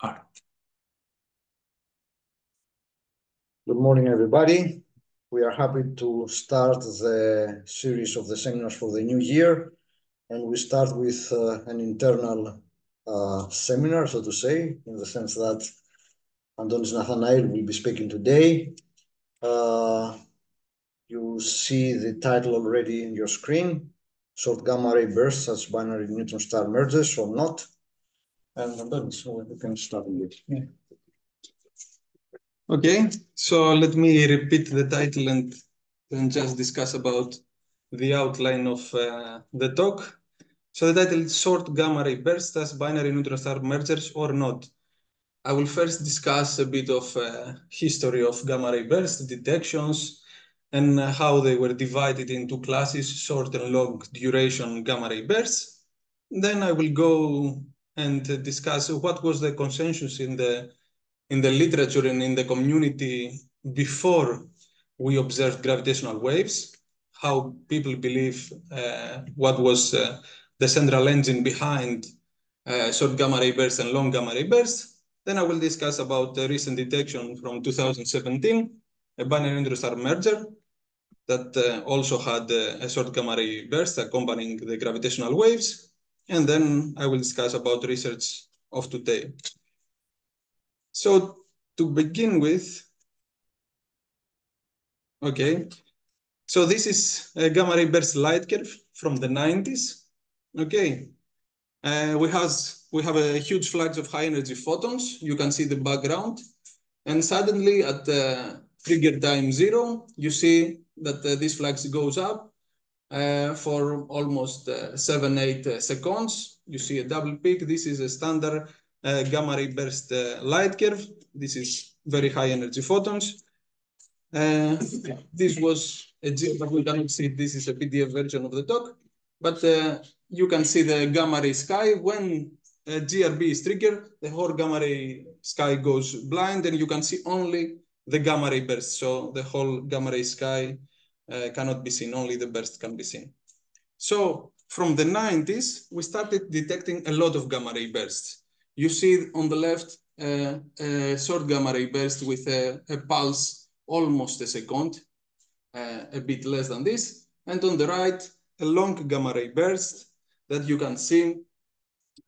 Good morning, everybody. We are happy to start the series of the seminars for the new year, and we start with uh, an internal uh, seminar, so to say, in the sense that Antonis Nathanail will be speaking today. Uh, you see the title already in your screen, short gamma ray bursts as binary neutron star mergers or not. And Antonis, we can yeah. Okay, so let me repeat the title and then just discuss about the outline of uh, the talk. So the title is Short Gamma Ray Bursts as Binary Neutron Star Mergers or Not. I will first discuss a bit of uh, history of gamma ray burst detections and how they were divided into classes, short and long duration gamma ray bursts. Then I will go and discuss what was the consensus in the in the literature and in the community before we observed gravitational waves, how people believe uh, what was uh, the central engine behind uh, short gamma ray bursts and long gamma ray bursts. Then I will discuss about the recent detection from 2017, a binary star merger that uh, also had uh, a short gamma ray burst accompanying the gravitational waves. And then I will discuss about research of today. So to begin with, okay, so this is a gamma ray burst light curve from the 90s. Okay, uh, we have we have a huge flux of high energy photons. You can see the background, and suddenly at the trigger time zero, you see that uh, this flux goes up uh, for almost uh, seven eight uh, seconds. You see a double peak. This is a standard uh, gamma ray burst light curve. This is very high energy photons. this was a, we cannot see. This is a PDF version of the talk, but you can see the gamma ray sky. When uh, GRB is triggered, the whole gamma ray sky goes blind and you can see only the gamma ray burst. So the whole gamma ray sky uh, cannot be seen, only the burst can be seen. So from the 90s, we started detecting a lot of gamma ray bursts. You see on the left uh, a short gamma ray burst with a, a pulse almost a second, uh, a bit less than this. And on the right, a long gamma ray burst that you can see.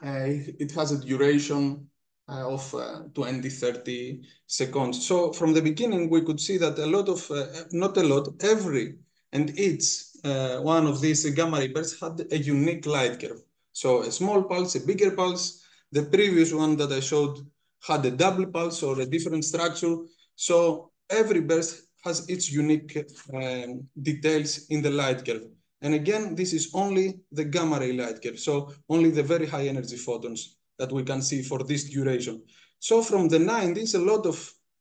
Uh, it has a duration uh, of uh, 20, 30 seconds. So from the beginning, we could see that a lot of, not a lot, every and each one of these gamma ray bursts had a unique light curve. So a small pulse, a bigger pulse. The previous one that I showed had a double pulse or a different structure. So every burst has its unique um, details in the light curve. And again, this is only the gamma ray light curve, so only the very high energy photons that we can see for this duration. So from the 90s, a lot of,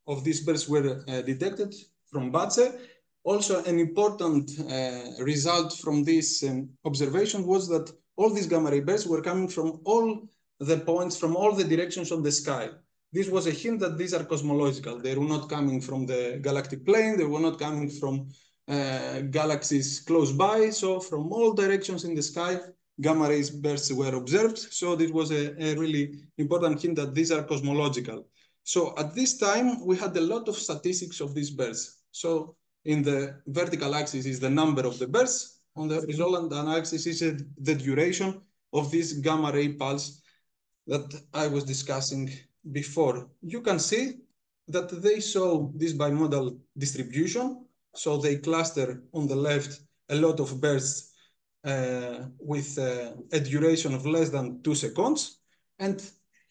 of these bursts were uh, detected from BATSE. Also, an important uh, result from this um, observation was that all these gamma ray bursts were coming from all the points, from all the directions of the sky. This was a hint that these are cosmological. They were not coming from the galactic plane. They were not coming from uh, galaxies close by. So from all directions in the sky, gamma rays bursts were observed. So this was a, a really important hint that these are cosmological. So at this time, we had a lot of statistics of these bursts. So in the vertical axis is the number of the bursts. On the horizontal axis is the duration of this gamma ray pulse that I was discussing before. You can see that they show this bimodal distribution so they cluster on the left a lot of bursts with uh, a duration of less than two seconds. And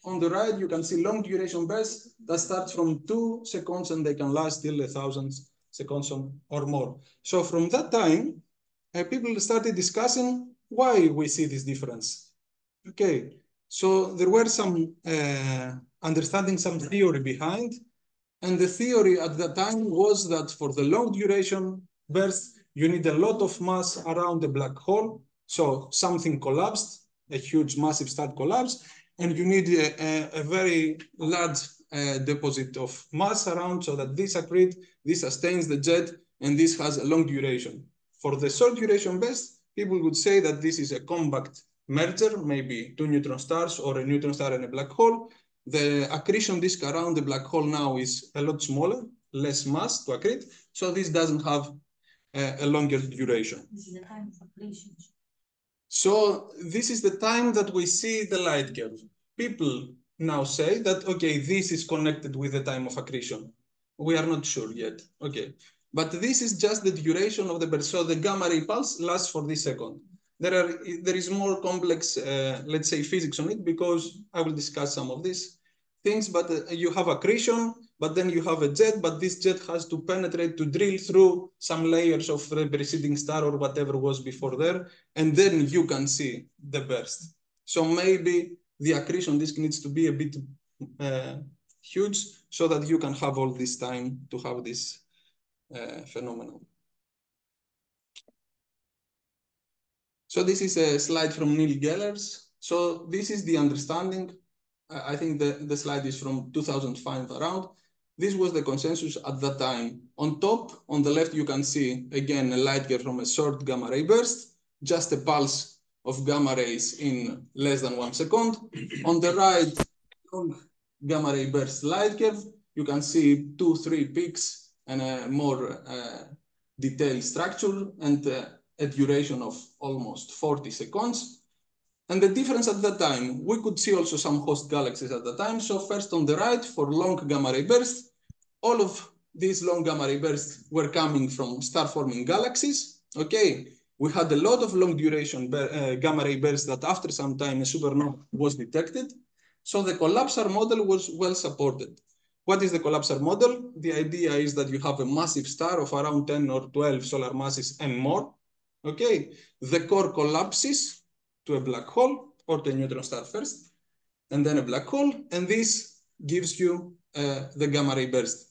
on the right, you can see long duration bursts that start from two seconds and they can last till a thousand seconds or more. So from that time, uh, people started discussing why we see this difference. Okay, so there were some uh, understanding, some theory behind and the theory at that time was that for the long duration burst, you need a lot of mass around the black hole. So something collapsed, a huge massive star collapse, and you need a, a, a very large uh, deposit of mass around so that this accrete, this sustains the jet, and this has a long duration. For the short duration best, people would say that this is a compact merger, maybe two neutron stars or a neutron star and a black hole, The accretion disk around the black hole now is a lot smaller, less mass to accrete, so this doesn't have a, a longer duration. This is the time of accretion. So this is the time that we see the light curve. People now say that, okay, this is connected with the time of accretion. We are not sure yet, okay. But this is just the duration of the burst. So the gamma ray pulse lasts for this second. There are there is more complex, uh, let's say, physics on it because I will discuss some of these things. But uh, you have accretion, but then you have a jet, but this jet has to penetrate to drill through some layers of the preceding star or whatever was before there, and then you can see the burst. So maybe the accretion disk needs to be a bit uh, huge so that you can have all this time to have this uh, phenomenon. So this is a slide from Neil Gehrels. So this is the understanding. I think the, the slide is from 2005 around. This was the consensus at that time. On top, on the left, you can see, again, a light curve from a short gamma ray burst, just a pulse of gamma rays in less than one second. on the right, long gamma ray burst light curve, you can see two, three peaks and a more uh, detailed structure and uh, a duration of almost 40 seconds. And the difference at that time, we could see also some host galaxies at the time. So first on the right, for long gamma ray bursts, all of these long gamma ray bursts were coming from star-forming galaxies. Okay, we had a lot of long duration uh, gamma ray bursts that after some time a supernova was detected. So the collapsar model was well supported. What is the collapsar model? The idea is that you have a massive star of around 10 or 12 solar masses and more. Okay, the core collapses to a black hole or to a neutron star first, and then a black hole, and this gives you uh, the gamma ray burst.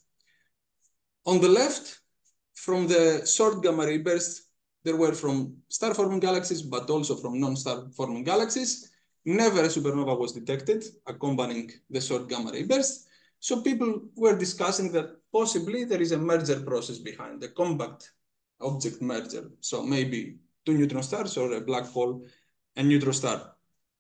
On the left, from the short gamma ray burst, there were from star-forming galaxies, but also from non-star-forming galaxies. Never a supernova was detected accompanying the short gamma ray burst. So people were discussing that possibly there is a merger process behind, the compact object merger. So maybe two neutron stars or a black hole and neutron star.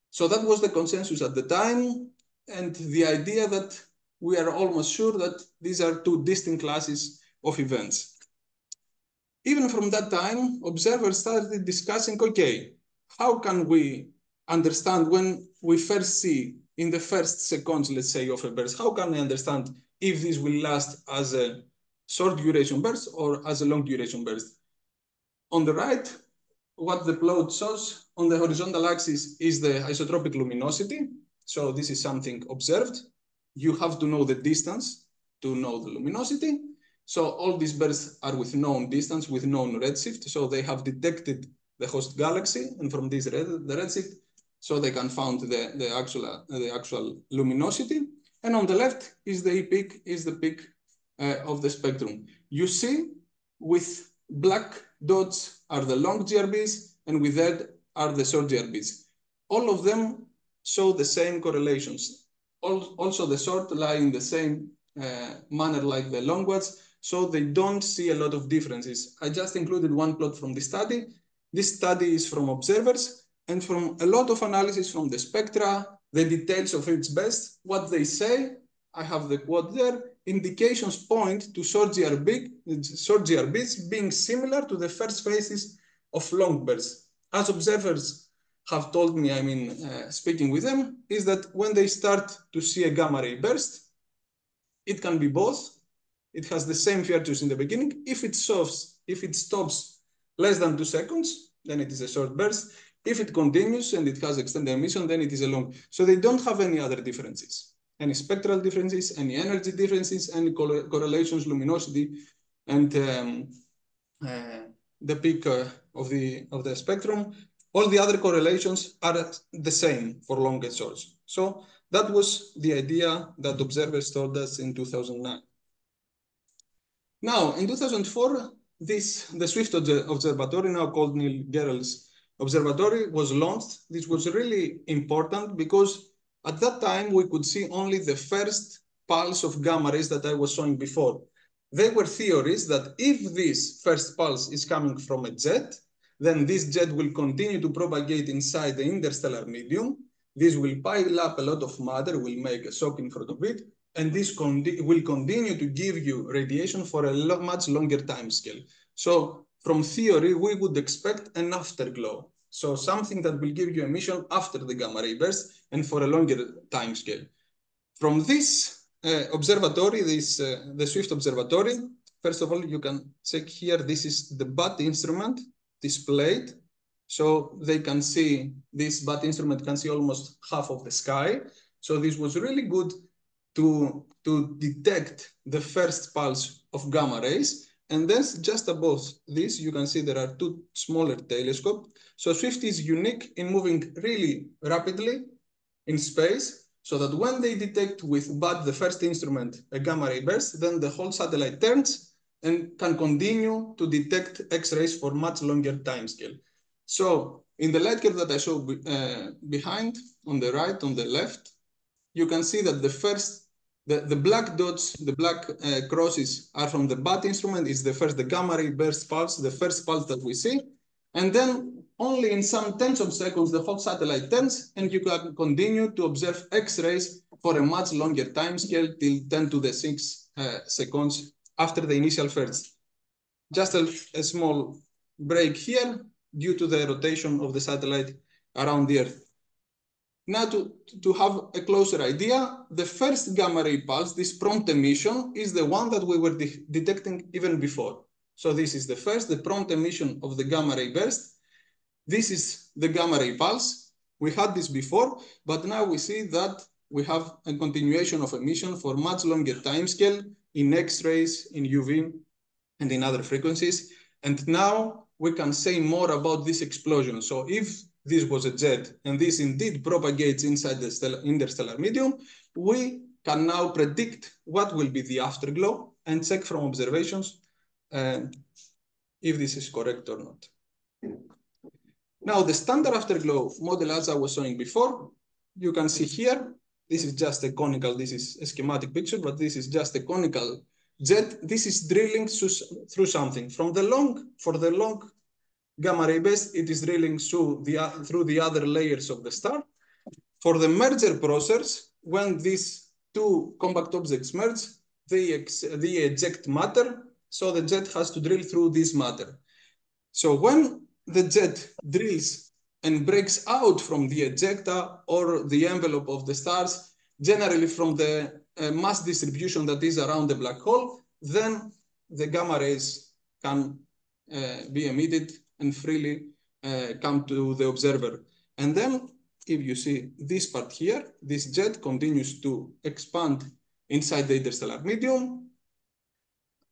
So that was the consensus at the time. And the idea that we are almost sure that these are two distinct classes of events. Even from that time, observers started discussing, okay, how can we understand when we first see in the first seconds, let's say, of a burst, how can we understand if this will last as a short duration burst or as a long duration burst? On the right, what the plot shows on the horizontal axis is the isotropic luminosity. So this is something observed. You have to know the distance to know the luminosity. So all these bursts are with known distance, with known redshift. So they have detected the host galaxy, and from this red, the redshift, so they can find the, the actual the actual luminosity. And on the left is the peak is the peak uh, of the spectrum. You see, with black dots are the long GRBs, and with red are the short GRBs. All of them show the same correlations. Also, the short lie in the same uh, manner like the long ones, so they don't see a lot of differences. I just included one plot from the study. This study is from observers, and from a lot of analysis from the spectra, the details of each best, what they say, I have the quote there, indications point to short, GRB, short GRBs being similar to the first phases of long bursts. As observers have told me, I mean, uh, speaking with them, is that when they start to see a gamma ray burst, it can be both. It has the same features in the beginning. If it stops, if it stops less than two seconds, then it is a short burst. If it continues and it has extended emission, then it is a long. So they don't have any other differences, any spectral differences, any energy differences, any correlations, luminosity, and um, uh, the peak uh, of the of the spectrum. All the other correlations are the same for long and short. So that was the idea that observers told us in 2009. Now, in 2004, this the Swift Observatory, now called Neil Gehrels observatory was launched. This was really important because at that time we could see only the first pulse of gamma rays that I was showing before. There were theories that if this first pulse is coming from a jet, then this jet will continue to propagate inside the interstellar medium. this will pile up a lot of matter, will make a shock in front of it, and this con will continue to give you radiation for a lo much longer time scale. So from theory, we would expect an afterglow. So something that will give you emission after the gamma ray burst and for a longer time scale. From this uh, observatory, this uh, the Swift observatory, first of all, you can check here, this is the BAT instrument displayed. So they can see, this BAT instrument can see almost half of the sky. So this was really good to, to detect the first pulse of gamma rays. And then just above this, you can see there are two smaller telescopes. So Swift is unique in moving really rapidly in space so that when they detect with BAT, the first instrument, a gamma ray burst, then the whole satellite turns and can continue to detect X-rays for much longer time scale. So in the light curve that I show uh, behind, on the right, on the left, you can see that the first the, the black dots, the black uh, crosses are from the BAT instrument, is the first, the gamma ray burst pulse, the first pulse that we see. And then only in some tens of seconds, the whole satellite turns and you can continue to observe X-rays for a much longer time scale till 10 to the 6 uh, seconds after the initial first. Just a, a small break here due to the rotation of the satellite around the Earth. Now, to, to have a closer idea, the first gamma ray pulse, this prompt emission, is the one that we were de detecting even before. So this is the first, the prompt emission of the gamma ray burst. This is the gamma ray pulse. We had this before, but now we see that we have a continuation of emission for much longer time scale in X-rays, in UV, and in other frequencies. And now we can say more about this explosion. So if this was a jet, and this indeed propagates inside the interstellar medium, we can now predict what will be the afterglow and check from observations uh, if this is correct or not. Now, the standard afterglow model, as I was showing before, you can see here, this is just a conical, this is a schematic picture, but this is just a conical jet. This is drilling through something. From the long, for the long gamma ray burst, it is drilling through the, through the other layers of the star. For the merger process, when these two compact objects merge, they, they eject matter, so the jet has to drill through this matter. So when the jet drills and breaks out from the ejecta or the envelope of the stars, generally from the uh, mass distribution that is around the black hole, then the gamma rays can uh, be emitted and freely uh, come to the observer. And then if you see this part here, this jet continues to expand inside the interstellar medium.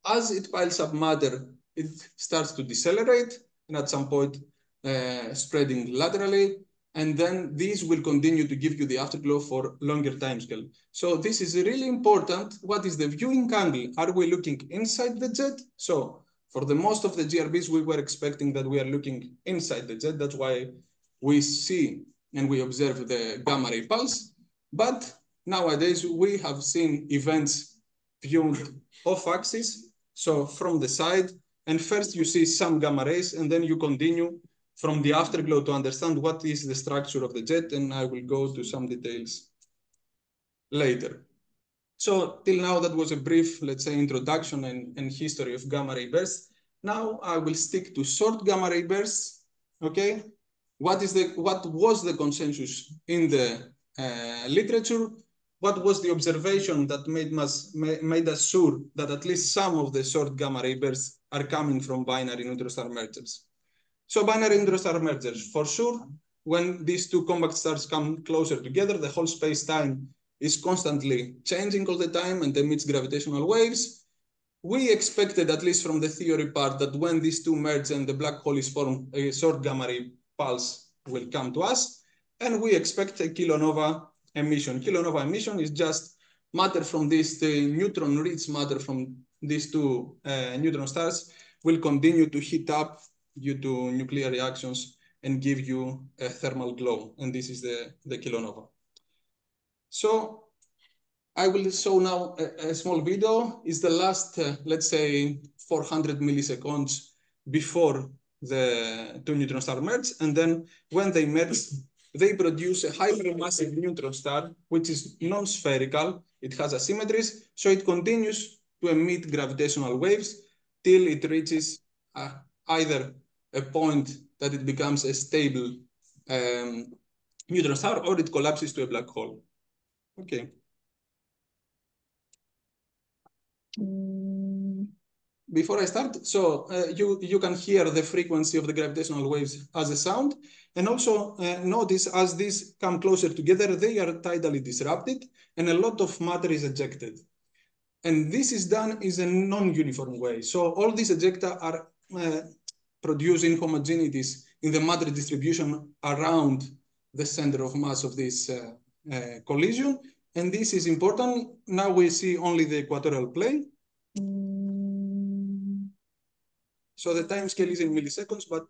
As it piles up matter, it starts to decelerate and at some point uh, spreading laterally. And then these will continue to give you the afterglow for longer time scale. So this is really important. What is the viewing angle? Are we looking inside the jet? So for the most of the GRBs, we were expecting that we are looking inside the jet. That's why we see and we observe the gamma ray pulse. But nowadays, we have seen events viewed off axis, so from the side. And first you see some gamma rays, and then you continue from the afterglow to understand what is the structure of the jet, and I will go to some details later. So till now, that was a brief, let's say, introduction and, and history of gamma ray bursts. Now I will stick to short gamma ray bursts, okay? What is the what was the consensus in the uh, literature? What was the observation that made us made us sure that at least some of the short gamma ray bursts are coming from binary neutron star mergers? So binary neutron star mergers, for sure, when these two compact stars come closer together, the whole space-time is constantly changing all the time and emits gravitational waves. We expected, at least from the theory part, that when these two merge and the black hole is formed, a short gamma ray pulse will come to us. And we expect a kilonova emission. Kilonova emission is just matter from this neutron-rich matter from these two uh, neutron stars will continue to heat up due to nuclear reactions and give you a thermal glow. And this is the, the kilonova. So I will show now a, a small video. Is the last, uh, let's say, 400 milliseconds before the two neutron star merge. And then when they merge, they produce a hypermassive neutron star, which is non-spherical. It has asymmetries, so it continues to emit gravitational waves till it reaches uh, either a point that it becomes a stable um, neutron star or it collapses to a black hole. Okay. Before I start, so uh, you, you can hear the frequency of the gravitational waves as a sound. And also uh, notice as these come closer together, they are tidally disrupted and a lot of matter is ejected. And this is done in a non-uniform way. So all these ejecta are uh, producing homogeneities in the matter distribution around the center of mass of this uh, uh, collision. And this is important. Now we see only the equatorial plane. So the time scale is in milliseconds, but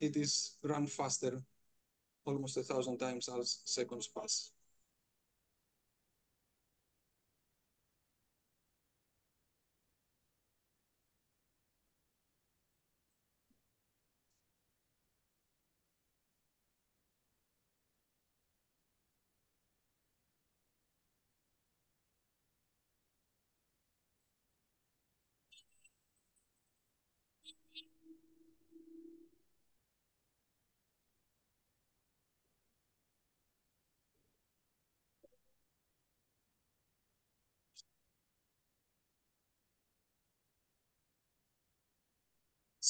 it is run faster, almost a thousand times as seconds pass.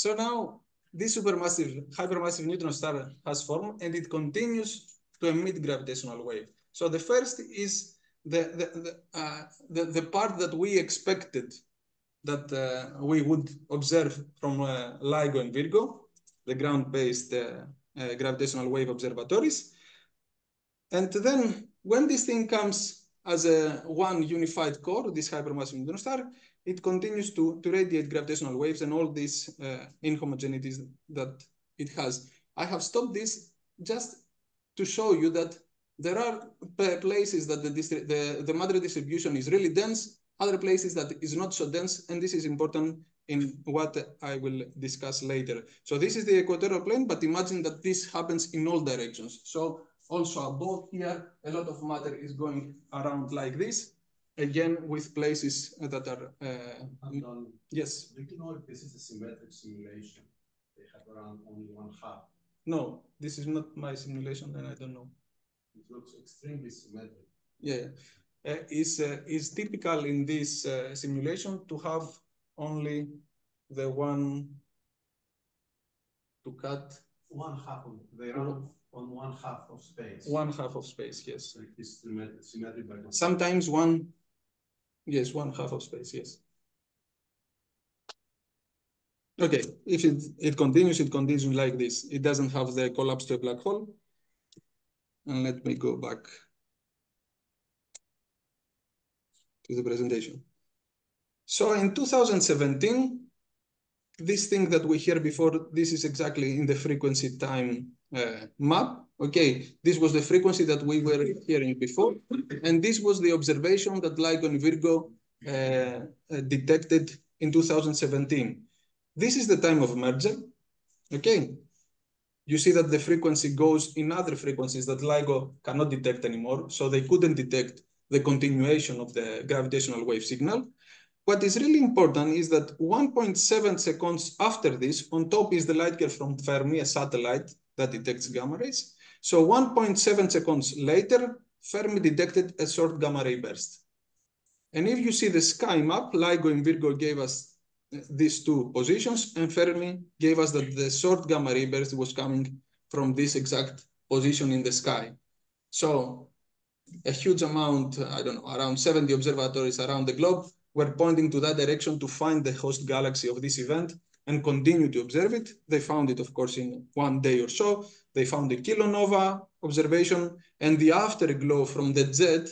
So now this supermassive, hypermassive neutron star has formed and it continues to emit gravitational wave. So the first is the, the, the, uh, the, the part that we expected that uh, we would observe from uh, LIGO and Virgo, the ground-based uh, uh, gravitational wave observatories. And then when this thing comes as a one unified core, this hypermassive neutron star, it continues to, to radiate gravitational waves and all these uh, inhomogeneities that it has. I have stopped this just to show you that there are places that the, the, the matter distribution is really dense, other places that is not so dense, and this is important in what I will discuss later. So this is the equatorial plane, but imagine that this happens in all directions. So also above here, a lot of matter is going around like this, again with places that are uh, yes. do you know if this is a symmetric simulation? They have around only one half. No this is not my simulation and i don't know. It looks extremely symmetric. Yeah uh, is uh, is typical in this uh, simulation to have only the one to cut one half of the round on one half of space. One half of space, yes. Like this symmetric Sometimes one Yes, one half of space, yes. Okay, if it, it continues, it continues like this. It doesn't have the collapse to a black hole. And let me go back to the presentation. So in 2017, this thing that we hear before, this is exactly in the frequency time uh, map. Okay, this was the frequency that we were hearing before, and this was the observation that LIGO and Virgo uh, uh, detected in 2017. This is the time of merger. Okay, you see that the frequency goes in other frequencies that LIGO cannot detect anymore, so they couldn't detect the continuation of the gravitational wave signal. What is really important is that 1.7 seconds after this, on top is the light curve from Fermi, a satellite that detects gamma rays. So 1.7 seconds later, Fermi detected a short gamma ray burst. And if you see the sky map, LIGO and Virgo gave us uh, these two positions, and Fermi gave us that the short gamma ray burst was coming from this exact position in the sky. So a huge amount, uh, I don't know, around 70 observatories around the globe were pointing to that direction to find the host galaxy of this event and continue to observe it. They found it, of course, in one day or so. They found the kilonova observation and the afterglow from the jet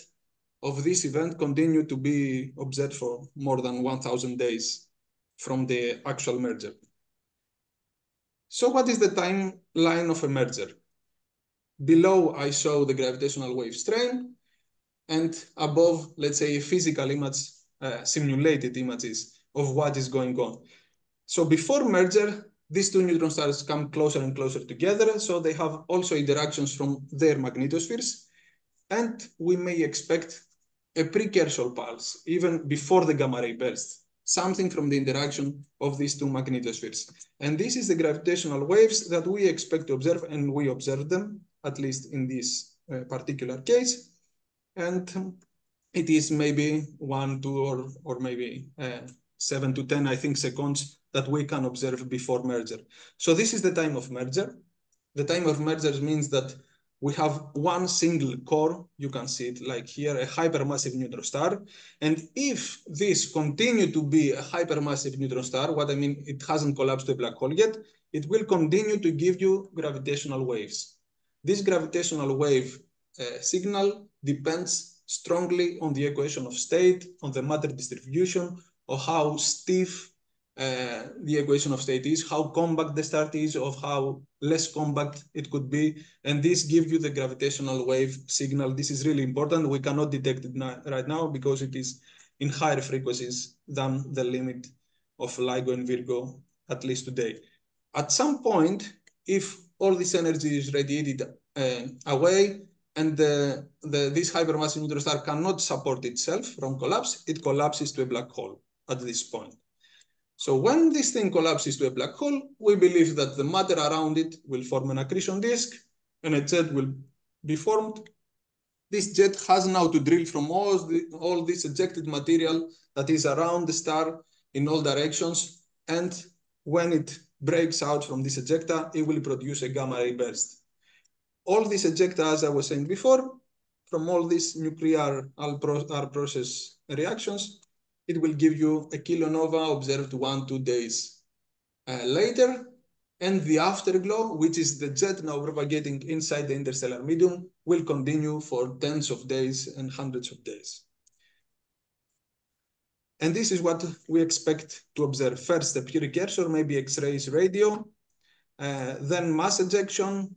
of this event continued to be observed for more than 1,000 days from the actual merger. So what is the timeline of a merger? Below, I show the gravitational wave strain, and above, let's say, a physical image, uh, simulated images of what is going on. So before merger, these two neutron stars come closer and closer together, so they have also interactions from their magnetospheres, and we may expect a precursor pulse even before the gamma ray burst, something from the interaction of these two magnetospheres. And this is the gravitational waves that we expect to observe, and we observe them, at least in this uh, particular case. And it is maybe one, two, or, or maybe uh, seven to 10, I think, seconds that we can observe before merger. So this is the time of merger. The time of merger means that we have one single core, you can see it like here, a hypermassive neutron star. And if this continue to be a hypermassive neutron star, what I mean, it hasn't collapsed to a black hole yet, it will continue to give you gravitational waves. This gravitational wave uh, signal depends strongly on the equation of state, on the matter distribution, or how stiff uh, the equation of state is, how compact the star is, of how less compact it could be. And this gives you the gravitational wave signal. This is really important. We cannot detect it right now because it is in higher frequencies than the limit of LIGO and Virgo, at least today. At some point, if all this energy is radiated uh, away and the, the, this hypermassive neutron star cannot support itself from collapse, it collapses to a black hole at this point. So when this thing collapses to a black hole, we believe that the matter around it will form an accretion disk and a jet will be formed. This jet has now to drill from all, the, all this ejected material that is around the star in all directions. And when it breaks out from this ejecta, it will produce a gamma ray burst. All these ejecta, as I was saying before, from all these nuclear R process reactions, it will give you a kilonova observed one, two days uh, later. And the afterglow, which is the jet now propagating inside the interstellar medium, will continue for tens of days and hundreds of days. And this is what we expect to observe. First, a precursor, maybe X-rays radio, uh, then mass ejection,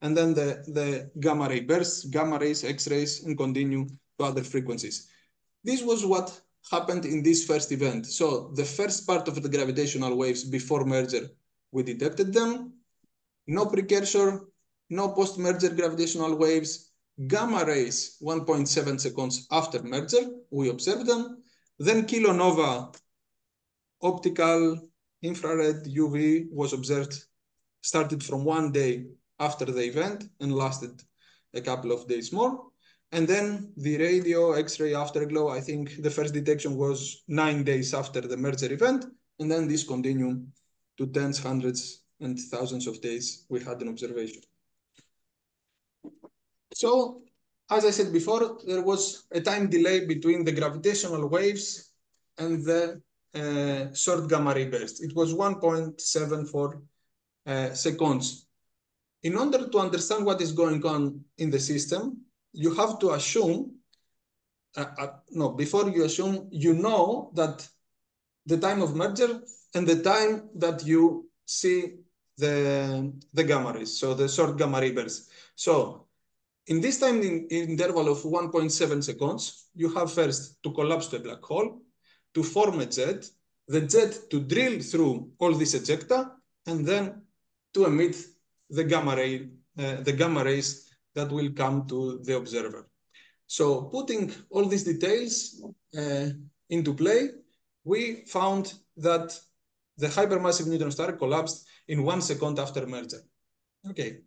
and then the, the gamma ray bursts, gamma rays, X-rays, and continue to other frequencies. This was what happened in this first event. So the first part of the gravitational waves before merger, we detected them. No precursor, no post-merger gravitational waves. Gamma rays 1.7 seconds after merger, we observed them. Then kilonova, optical, infrared, UV was observed, started from one day after the event and lasted a couple of days more. And then the radio X-ray afterglow, I think the first detection was nine days after the merger event. And then this continued to tens, hundreds, and thousands of days we had an observation. So, as I said before, there was a time delay between the gravitational waves and the uh, short gamma ray burst. It was 1.74 uh, seconds. In order to understand what is going on in the system, you have to assume, uh, uh, no, before you assume, you know that the time of merger and the time that you see the, the gamma rays, so the short gamma ray bursts. So in this time in, interval of 1.7 seconds, you have first to collapse a black hole, to form a jet, the jet to drill through all these ejecta, and then to emit the gamma ray, uh, the gamma rays that will come to the observer. So putting all these details uh, into play, we found that the hypermassive neutron star collapsed in one second after merger. Okay.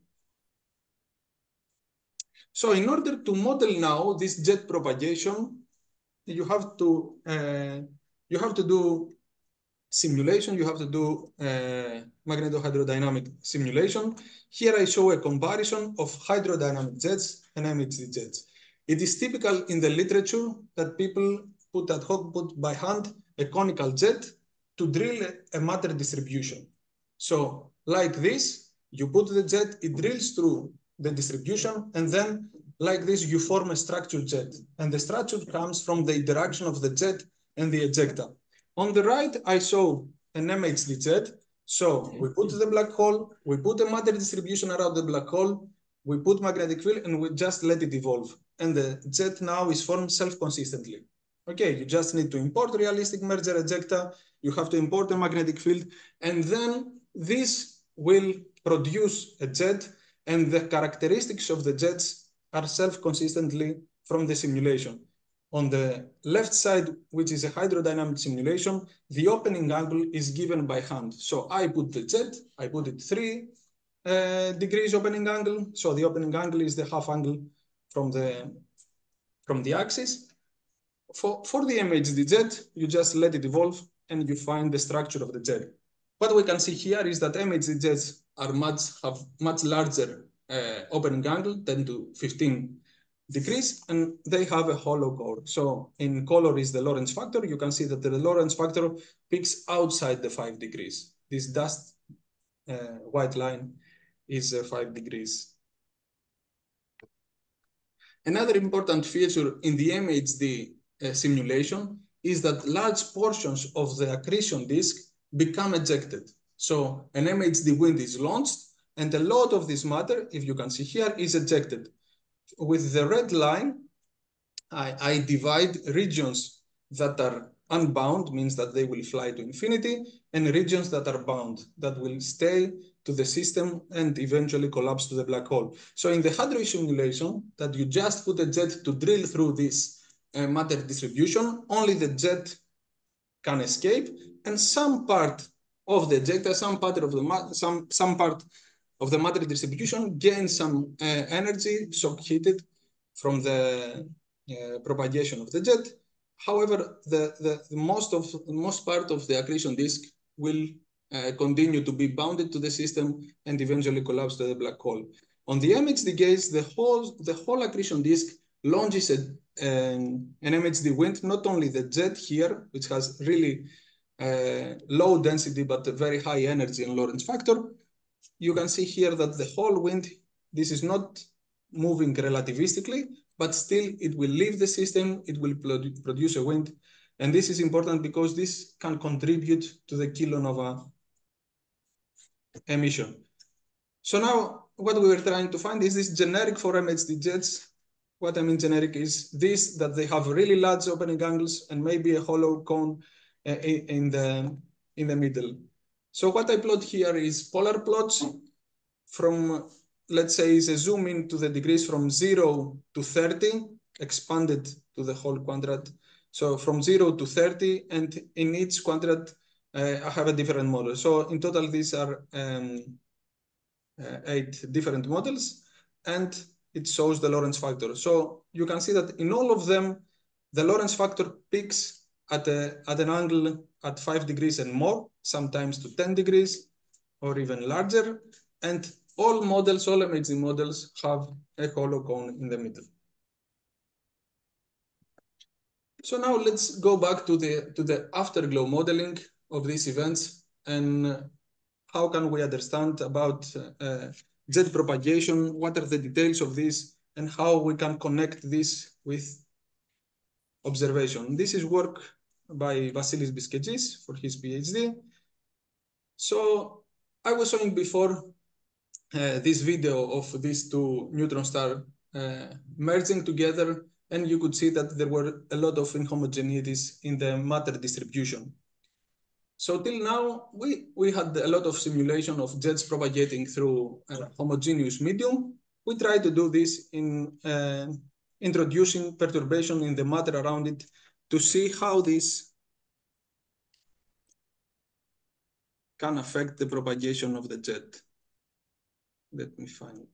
So in order to model now this jet propagation, you have to uh, you have to do simulation, you have to do uh, magnetohydrodynamic simulation. Here I show a comparison of hydrodynamic jets and MHD jets. It is typical in the literature that people put ad hoc, put by hand, a conical jet to drill a matter distribution. So like this, you put the jet, it drills through the distribution, and then like this, you form a structured jet. And the structure comes from the interaction of the jet and the ejecta. On the right, I show an MHD jet. So we put the black hole, we put a matter distribution around the black hole, we put magnetic field, and we just let it evolve. And the jet now is formed self-consistently. Okay, you just need to import realistic merger ejecta, you have to import a magnetic field, and then this will produce a jet and the characteristics of the jets are self-consistently from the simulation. On the left side, which is a hydrodynamic simulation, the opening angle is given by hand. So I put the jet, I put it three uh, degrees opening angle. So the opening angle is the half angle from the, from the axis. For, for the MHD jet, you just let it evolve and you find the structure of the jet. What we can see here is that MHD jets are much have much larger uh, opening angle, 10 to 15 degrees, and they have a hollow core. So in color is the Lorentz factor. You can see that the Lorentz factor peaks outside the five degrees. This dust uh, white line is uh, five degrees. Another important feature in the MHD uh, simulation is that large portions of the accretion disk become ejected. So an MHD wind is launched and a lot of this matter, if you can see here, is ejected. With the red line, I, I divide regions that are unbound, means that they will fly to infinity, and regions that are bound, that will stay to the system and eventually collapse to the black hole. So in the hadron simulation, that you just put a jet to drill through this uh, matter distribution, only the jet can escape, and some part of the ejecta, some part of the some some part of the matter distribution gains some uh, energy shock heated from the uh, propagation of the jet. However, the, the, the, most of the most part of the accretion disk will uh, continue to be bounded to the system and eventually collapse to the black hole. On the MHD case, the whole the whole accretion disk launches a, an, an MHD wind, not only the jet here, which has really uh, low density but very high energy and Lorentz factor, you can see here that the whole wind, this is not moving relativistically, but still it will leave the system, it will produ produce a wind. And this is important because this can contribute to the kilonova emission. So now what we were trying to find is this generic for MHD jets. What I mean generic is this, that they have really large opening angles and maybe a hollow cone uh, in the, in the middle. So what I plot here is polar plots from, let's say, is a zoom into the degrees from 0 to 30, expanded to the whole quadrant. So from 0 to 30, and in each quadrant, uh, I have a different model. So in total, these are um, uh, eight different models, and it shows the Lorentz factor. So you can see that in all of them, the Lorentz factor peaks at, a, at an angle at 5 degrees and more, sometimes to 10 degrees or even larger. And all models, all MHD models have a hollow cone in the middle. So now let's go back to the, to the afterglow modeling of these events and how can we understand about uh, jet propagation, what are the details of this, and how we can connect this with observation. This is work by Vasilis Mpisketzis for his PhD. So I was showing before uh, this video of these two neutron stars uh, merging together, and you could see that there were a lot of inhomogeneities in the matter distribution. So till now, we, we had a lot of simulation of jets propagating through a homogeneous medium. We tried to do this in uh, introducing perturbation in the matter around it to see how this can affect the propagation of the jet. Let me find it.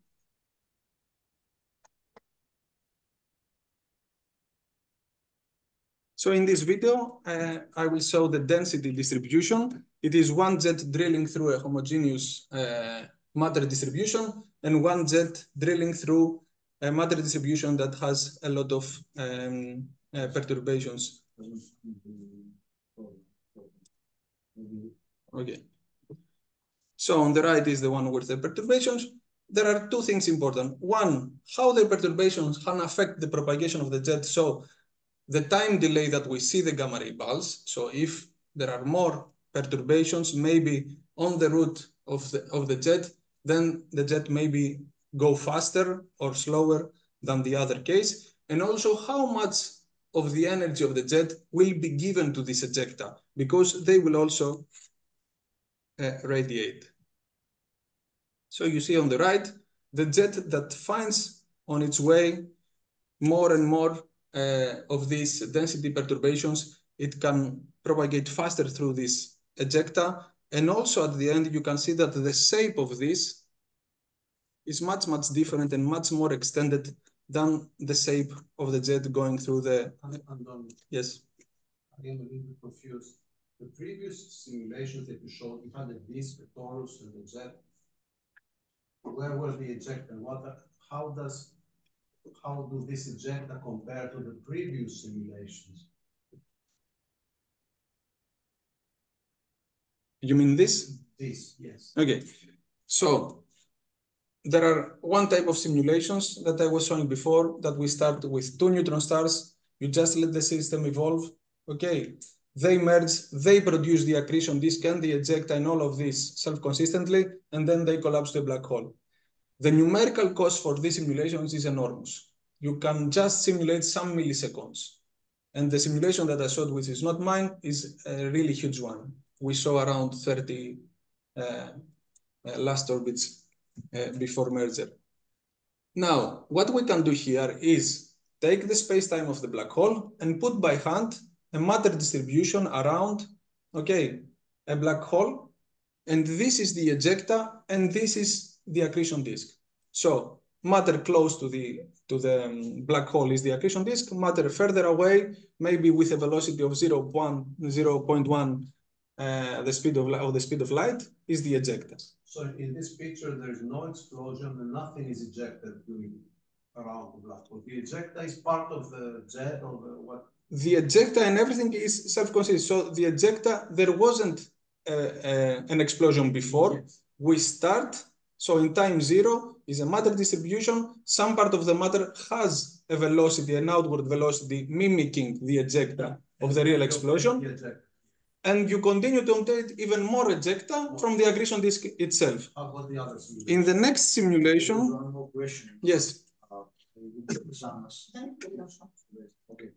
So in this video, uh, I will show the density distribution. It is one jet drilling through a homogeneous uh, matter distribution and one jet drilling through a matter distribution that has a lot of um, uh, perturbations. Okay. So on the right is the one with the perturbations. There are two things important. One, how the perturbations can affect the propagation of the jet. So the time delay that we see the gamma ray pulse. So if there are more perturbations, maybe on the route of the, of the jet, then the jet maybe go faster or slower than the other case. And also how much of the energy of the jet will be given to this ejecta because they will also uh, radiate. So you see on the right, the jet that finds on its way more and more uh, of these density perturbations, it can propagate faster through this ejecta. And also at the end, you can see that the shape of this is much, much different and much more extended than the shape of the jet going through the, yes. I am a little bit confused. The previous simulations that you showed, you had a disc, a torus, and a jet. Where was the ejecta? What, how does, how do this ejecta compare to the previous simulations? You mean this? This, yes. Okay, so there are one type of simulations that I was showing before that we start with two neutron stars. You just let the system evolve. Okay, they merge, they produce the accretion disk and the ejecta and all of this self-consistently, and then they collapse the black hole. The numerical cost for these simulations is enormous. You can just simulate some milliseconds. And the simulation that I showed, which is not mine, is a really huge one. We saw around 30 uh, uh, last orbits before merger. Now, what we can do here is take the space-time of the black hole and put by hand a matter distribution around, okay, a black hole. And this is the ejecta, and this is the accretion disk. So matter close to the to the um, black hole is the accretion disk. Matter further away, maybe with a velocity of 0, 0.1 uh, the speed of, of the speed of light, is the ejecta. So in this picture, there is no explosion and nothing is ejected doing around the black hole. The ejecta is part of the jet or the what? The ejecta and everything is self-consistent. So the ejecta, there wasn't uh, uh, an explosion before. Yes. We start, so in time zero is a matter distribution. Some part of the matter has a velocity, an outward velocity mimicking the ejecta of the real explosion. The. And you continue to obtain even more ejecta from the accretion disk itself. The? In the next simulation, One more question. yes, Okay.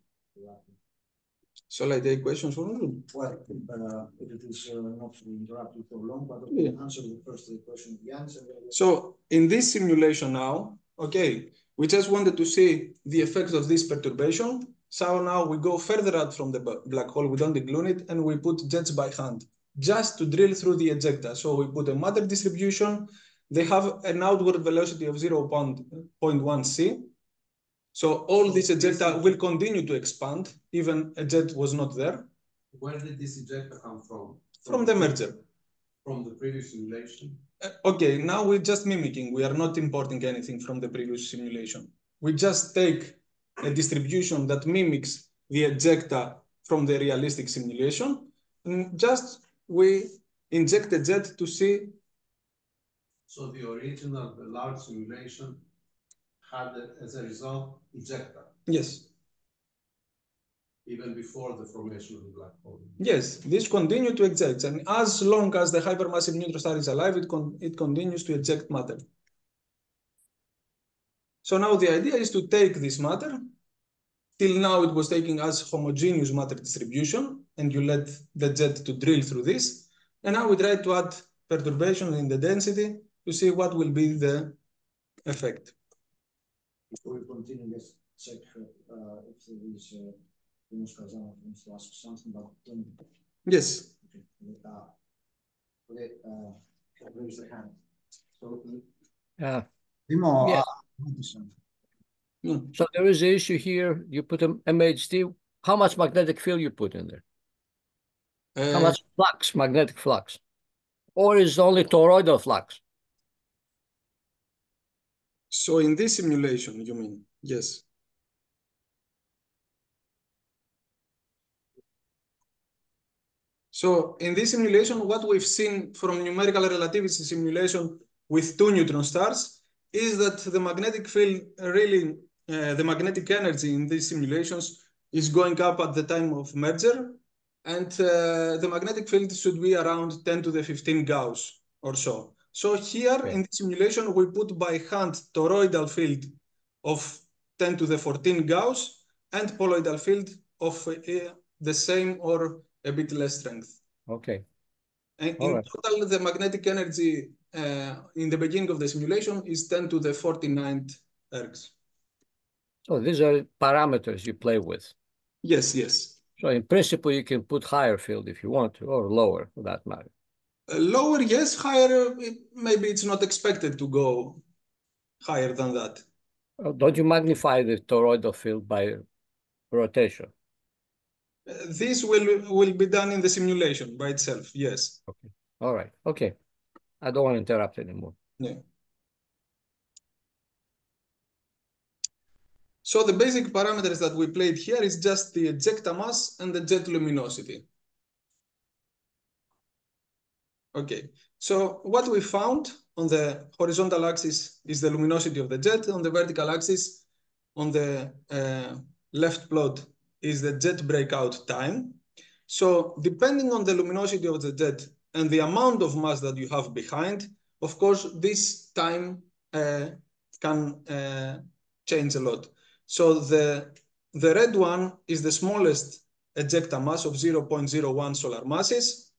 shall I take questions from you? Well, uh, it is uh, not to interrupt you for long, but Yeah. answer the first question. So in this simulation now, okay, we just wanted to see the effects of this perturbation. So now we go further out from the black hole, we don't include it, and we put jets by hand, just to drill through the ejecta. So we put a matter distribution, they have an outward velocity of 0.1 c. So all this ejecta will continue to expand, even a jet was not there, Where did this ejecta come from? from the merger. From the previous simulation? Uh, Okay, now we're just mimicking. We are not importing anything from the previous simulation. We just take a distribution that mimics the ejecta from the realistic simulation. And just we inject a jet to see, So the original, the large simulation had as a result ejecta, yes, even before the formation of the black hole. yes, this continue to eject. And as long as the hypermassive neutron star is alive, it, con it continues to eject matter. So now the idea is to take this matter. Till now it was taking as homogeneous matter distribution, and you let the jet to drill through this. And now we try to add perturbation in the density to see what will be the effect. Before we continue, let's check uh, if there is, uh, Jonas Kazanas wants to ask something about. um, Yes. Okay, uh, Okay, uh, raise the hand. So, Yeah, Timo, Yeah. Uh, Hmm. so there is an issue here. You put an MHD. How much magnetic field you put in there? How Uh, much flux, magnetic flux? Or is it only toroidal flux? so in this simulation, you mean? Yes. So in this simulation, what we've seen from numerical relativity simulation with two neutron stars is that the magnetic field really, uh, the magnetic energy in these simulations is going up at the time of merger. And uh, the magnetic field should be around 10 to the 15 Gauss or so. So here in the simulation, we put by hand toroidal field of 10 to the 14 Gauss and poloidal field of uh, the same or a bit less strength. Okay. And All in right. total, the magnetic energy uh, in the beginning of the simulation is 10 to the 49th ergs. So these are parameters you play with. Yes, yes. So in principle, you can put higher field if you want to, or lower for that matter. Uh, lower, yes. Higher, uh, maybe it's not expected to go higher than that. Uh, Don't you magnify the toroidal field by rotation? Uh, this will will be done in the simulation by itself. Yes. Okay. All right. Okay. I don't want to interrupt anymore. Yeah. So the basic parameters that we played here is just the ejecta mass and the jet luminosity. Okay, so what we found on the horizontal axis is the luminosity of the jet. On the vertical axis, on the uh, left plot, is the jet breakout time. So depending on the luminosity of the jet and the amount of mass that you have behind, of course, this time uh, can uh, change a lot. So the, the red one is the smallest ejecta mass of 0.01 solar masses.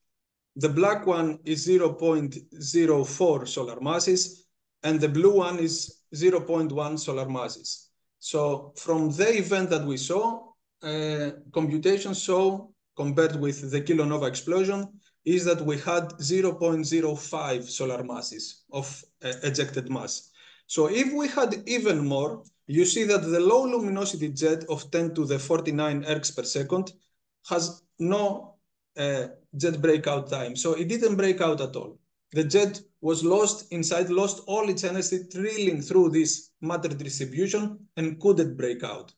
The black one is 0.04 solar masses, and the blue one is 0.1 solar masses. So from the event that we saw, uh, computations show, compared with the kilonova explosion, is that we had 0.05 solar masses of uh, ejected mass. So if we had even more, you see that the low luminosity jet of 10 to the 49 ergs per second has no uh, jet breakout time. So it didn't break out at all. The jet was lost inside, lost all its energy drilling through this matter distribution and couldn't break out.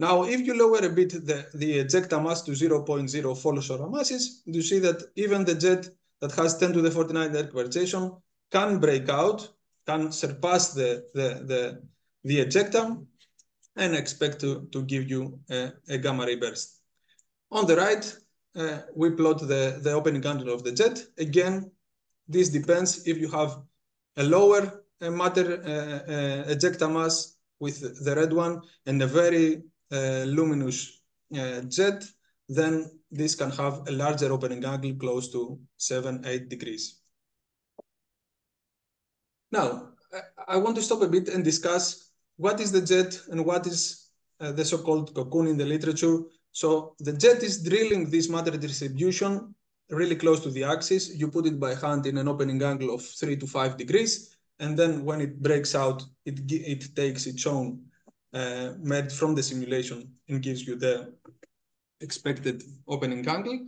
Now, if you lower a bit the, the ejecta mass to 0.04 solar masses, you see that even the jet that has 10 to the 49 erg per can break out, can surpass the, the, the, the ejecta and expect to, to give you a, a gamma ray burst. On the right, uh, we plot the, the opening angle of the jet. Again, this depends if you have a lower uh, matter uh, uh, ejecta mass with the red one and a very luminous uh, jet, then this can have a larger opening angle close to 7, 8 degrees. Now, I want to stop a bit and discuss what is the jet and what is uh, the so-called cocoon in the literature. So the jet is drilling this matter distribution really close to the axis. You put it by hand in an opening angle of three to five degrees. And then when it breaks out, it, it takes its own uh, made from the simulation and gives you the expected opening angle.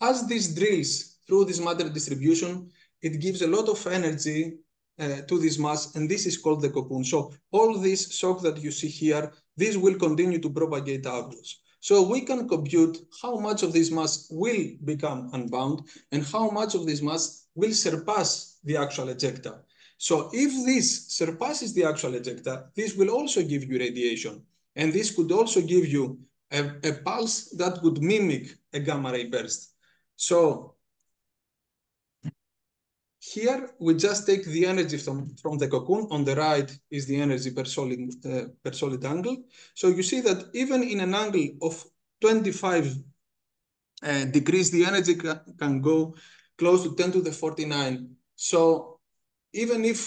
As this drills through this matter distribution, it gives a lot of energy uh, to this mass, and this is called the cocoon. So all this shock that you see here, this will continue to propagate outwards. So we can compute how much of this mass will become unbound and how much of this mass will surpass the actual ejecta. So if this surpasses the actual ejecta, this will also give you radiation. And this could also give you a, a pulse that would mimic a gamma ray burst. So here we just take the energy from, from the cocoon. On the right is the energy per solid, uh, per solid angle. So you see that even in an angle of 25 uh, degrees, the energy ca can go close to 10 to the 49. So even if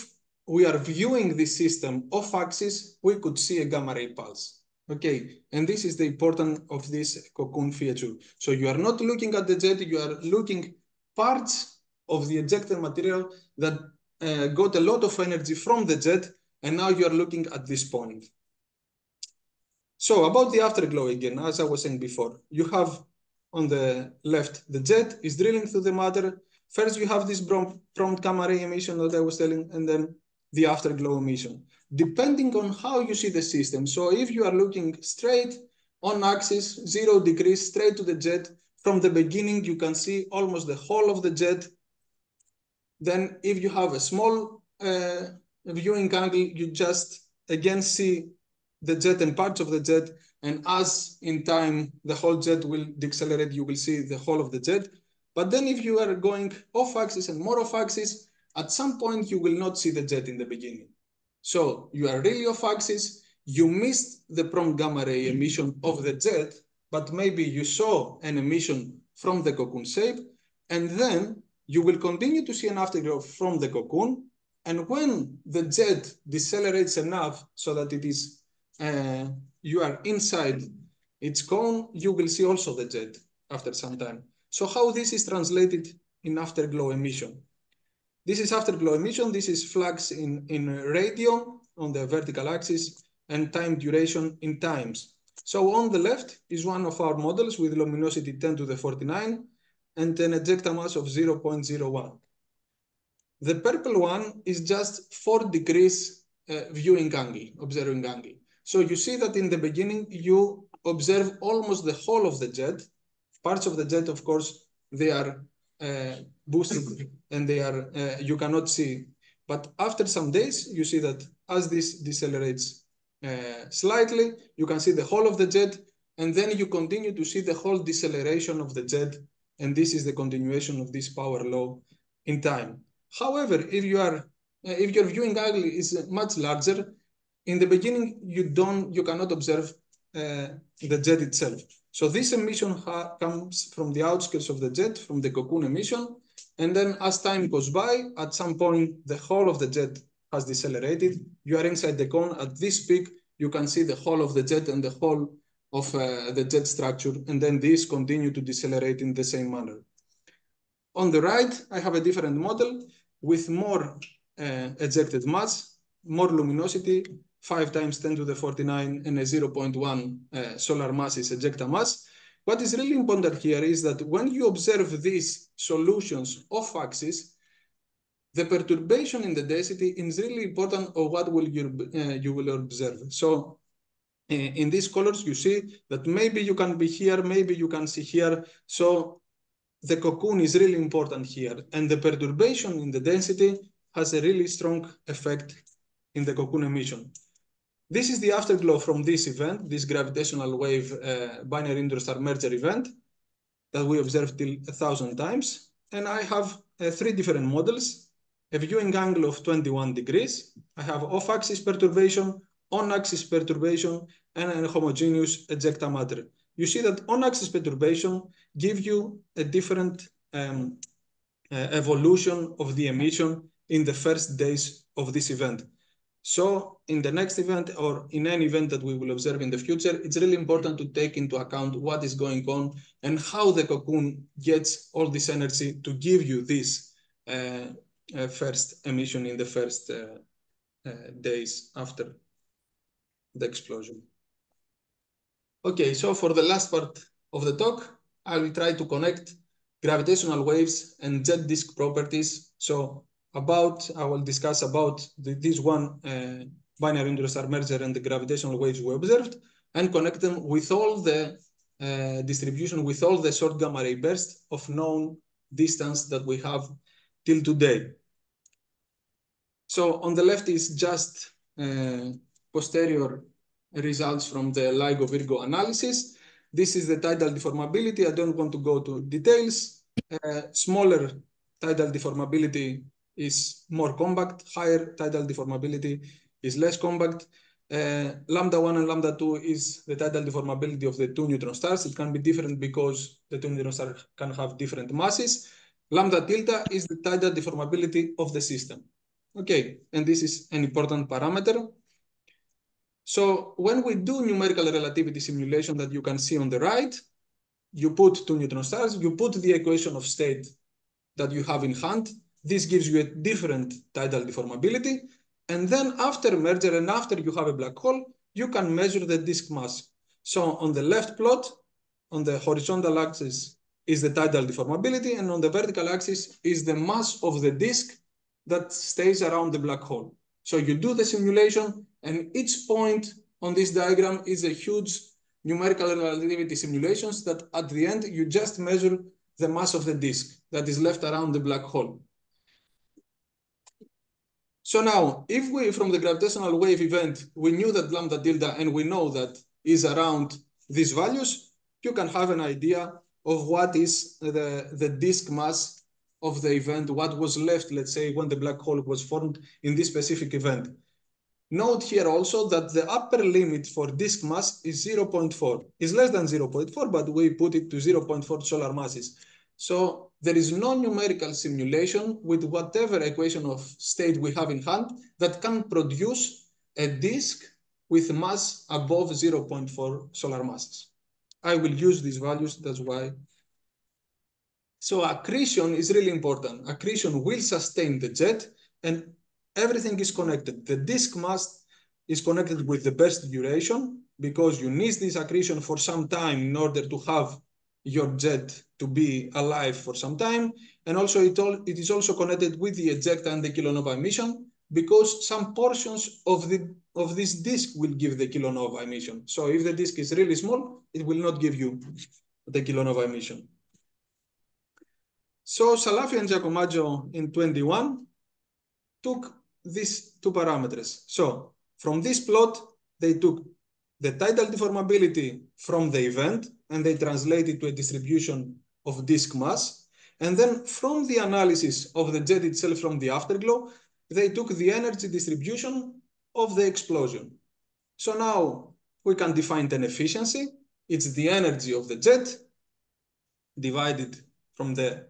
we are viewing this system off axis, we could see a gamma ray pulse. Okay, and this is the importance of this cocoon feature. So you are not looking at the jet, you are looking parts of the ejected material that uh, got a lot of energy from the jet, and now you are looking at this point. So about the afterglow again, as I was saying before, you have on the left, the jet is drilling through the matter. First, you have this prompt gamma ray emission that I was telling, and then the afterglow emission, depending on how you see the system. So if you are looking straight on axis, zero degrees, straight to the jet, from the beginning, you can see almost the whole of the jet. Then if you have a small uh, viewing angle, you just again see the jet and parts of the jet. And as in time, the whole jet will decelerate, you will see the whole of the jet. But then if you are going off axis and more off axis, at some point you will not see the jet in the beginning. So you are really off axis, you missed the prompt gamma ray emission of the jet, but maybe you saw an emission from the cocoon shape, and then you will continue to see an afterglow from the cocoon. And when the jet decelerates enough so that it is uh, you are inside its cone, you will see also the jet after some time. So how this is translated in afterglow emission? This is afterglow emission. This is flux in, in radian on the vertical axis and time duration in times. So on the left is one of our models with luminosity 10 to the 49 and an ejecta mass of 0.01. The purple one is just 4 degrees uh, viewing angle, observing angle. So you see that in the beginning, you observe almost the whole of the jet. Parts of the jet, of course, they are uh, boosted and they are uh, you cannot see. But after some days, you see that as this decelerates uh, slightly, you can see the whole of the jet, and then you continue to see the whole deceleration of the jet, and this is the continuation of this power law in time. However, if you are uh, if your viewing angle is much larger, in the beginning you don't you cannot observe uh, the jet itself. So this emission comes from the outskirts of the jet, from the cocoon emission. And then as time goes by, at some point, the whole of the jet has decelerated. You are inside the cone. At this peak, you can see the whole of the jet and the whole of uh, the jet structure. And then these continue to decelerate in the same manner. On the right, I have a different model with more uh, ejected mass, more luminosity, 5 times 10 to the 49 and a 0.1 uh, solar mass is ejecta mass. What is really important here is that when you observe these solutions off axis, the perturbation in the density is really important of what will you, uh, you will observe. So uh, in these colors, you see that maybe you can be here, maybe you can see here. So the cocoon is really important here. And the perturbation in the density has a really strong effect in the cocoon emission. This is the afterglow from this event, this gravitational wave uh, binary star merger event that we observed till a thousand times. And I have uh, three different models, a viewing angle of 21 degrees. I have off-axis perturbation, on-axis perturbation, and a homogeneous ejecta matter. You see that on-axis perturbation give you a different um, uh, evolution of the emission in the first days of this event. So in the next event or in any event that we will observe in the future, it's really important to take into account what is going on and how the cocoon gets all this energy to give you this uh, uh, first emission in the first uh, uh days after the explosion. Okay, so for the last part of the talk, I will try to connect gravitational waves and jet disk properties. So about, I will discuss about the, this one uh, binary star merger and the gravitational waves we observed and connect them with all the uh, distribution, with all the short gamma ray bursts of known distance that we have till today. So on the left is just uh, posterior results from the LIGO Virgo analysis. This is the tidal deformability. I don't want to go to details. Uh, smaller tidal deformability is more compact, higher tidal deformability is less compact. Uh, lambda 1 and lambda 2 is the tidal deformability of the two neutron stars. It can be different because the two neutron stars can have different masses. Lambda tilde is the tidal deformability of the system. Okay, and this is an important parameter. So when we do numerical relativity simulation that you can see on the right, you put two neutron stars, you put the equation of state that you have in hand, this gives you a different tidal deformability. And then after merger and after you have a black hole, you can measure the disk mass. So on the left plot, on the horizontal axis is the tidal deformability, and on the vertical axis is the mass of the disk that stays around the black hole. So you do the simulation, and each point on this diagram is a huge numerical relativity simulations that at the end you just measure the mass of the disk that is left around the black hole. So now, if we, from the gravitational wave event, we knew that lambda tilde and we know that is around these values, you can have an idea of what is the, the disk mass of the event, what was left, let's say, when the black hole was formed in this specific event. Note here also that the upper limit for disk mass is 0.4. It's less than 0.4, but we put it to 0.4 solar masses. So there is no numerical simulation with whatever equation of state we have in hand that can produce a disk with mass above 0.4 solar masses. I will use these values, that's why. So accretion is really important. Accretion will sustain the jet and everything is connected. The disk mass is connected with the burst duration because you need this accretion for some time in order to have your jet to be alive for some time. And also it, all, it is also connected with the ejecta and the kilonova emission because some portions of the of this disk will give the kilonova emission. So if the disk is really small, it will not give you the kilonova emission. So Salafia and Giacomazzo in 21 took these two parameters. So from this plot, they took the tidal deformability from the event and they translated to a distribution of disk mass. And then from the analysis of the jet itself from the afterglow, they took the energy distribution of the explosion. So now we can define an efficiency. It's the energy of the jet divided from the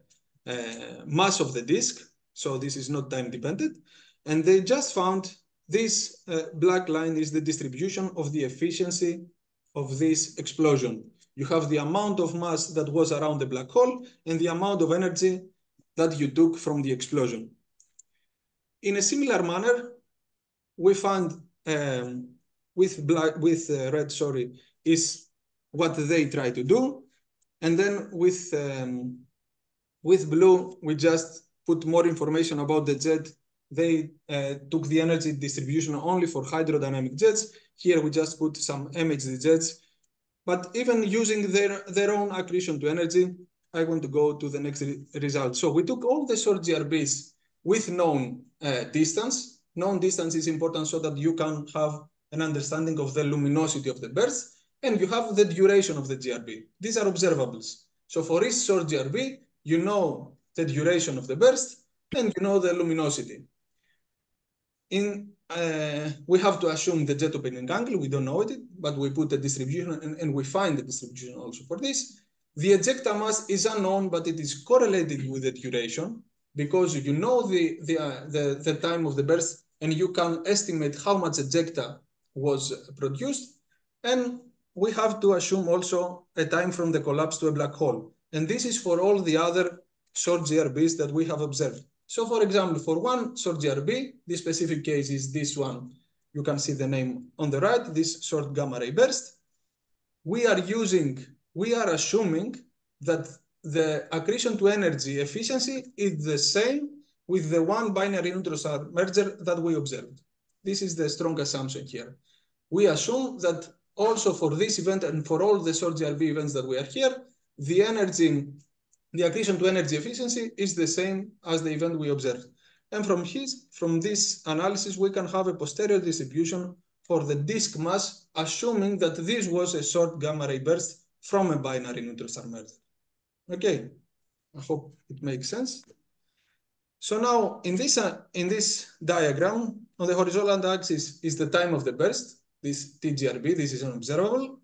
uh, mass of the disk. So this is not time dependent. And they just found this uh, black line is the distribution of the efficiency of this explosion. You have the amount of mass that was around the black hole and the amount of energy that you took from the explosion. In a similar manner, we find um, with black with uh, red, sorry, is what they try to do, and then with um, with blue we just put more information about the jet. They uh, took the energy distribution only for hydrodynamic jets. Here we just put some MHD jets, but even using their their own accretion to energy, I want to go to the next re result. So we took all the short GRBs with known uh, distance. Known distance is important so that you can have an understanding of the luminosity of the burst, and you have the duration of the GRB. These are observables. So for each short GRB, you know the duration of the burst, and you know the luminosity. In uh, we have to assume the jet opening angle. We don't know it, but we put the distribution and, and we find the distribution also for this. The ejecta mass is unknown, but it is correlated with the duration because you know the, the, uh, the, the time of the burst and you can estimate how much ejecta was produced. And we have to assume also a time from the collapse to a black hole. And this is for all the other short GRBs that we have observed. So for example, for one short GRB, this specific case is this one. You can see the name on the right, this short gamma ray burst. We are using, we are assuming that the accretion to energy efficiency is the same with the one binary neutron star merger that we observed. This is the strong assumption here. We assume that also for this event and for all the short GRB events that we are here, the energy, the accretion to energy efficiency is the same as the event we observed. And from his, from this analysis, we can have a posterior distribution for the disk mass, assuming that this was a short gamma ray burst from a binary neutron star merger. Okay, I hope it makes sense. So now in this, uh, in this diagram, on the horizontal axis is the time of the burst, this TGRB, this is an observable.